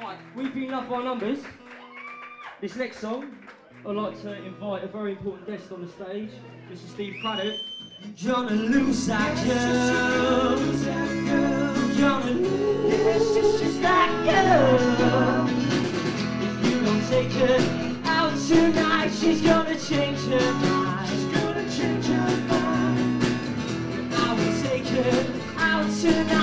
Right, we've been Love By Numbers. This next song, I'd like to invite a very important guest on the stage, Mr. Steve Cradock. You're gonna lose that girl. If you don't take her out tonight, she's gonna change her mind. She's gonna change her mind. I will take her out tonight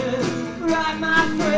don't right, my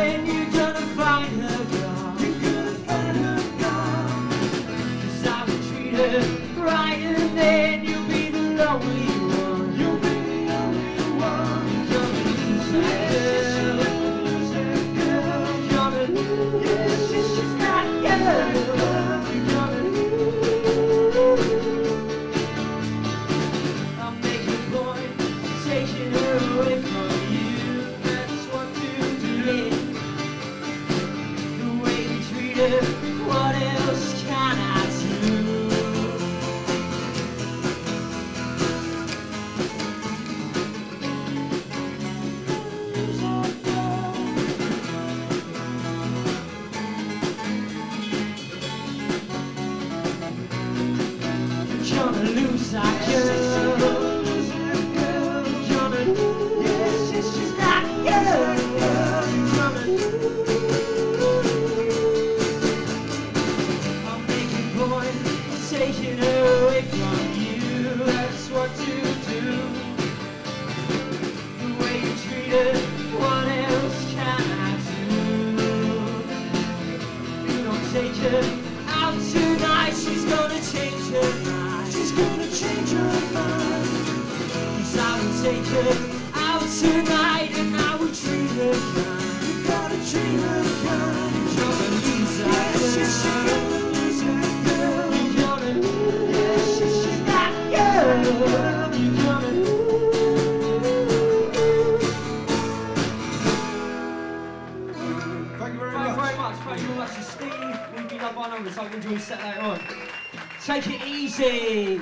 Gonna lose that girl. Her away from you. That's what you do. The way you treat her, what else can I do? You don't take her out tonight, she's gonna change her mind. She's gonna change her mind. Cause I will take her out tonight and I will treat her kind. You gotta treat her You Steve. By numbers. I set later on. Take it easy.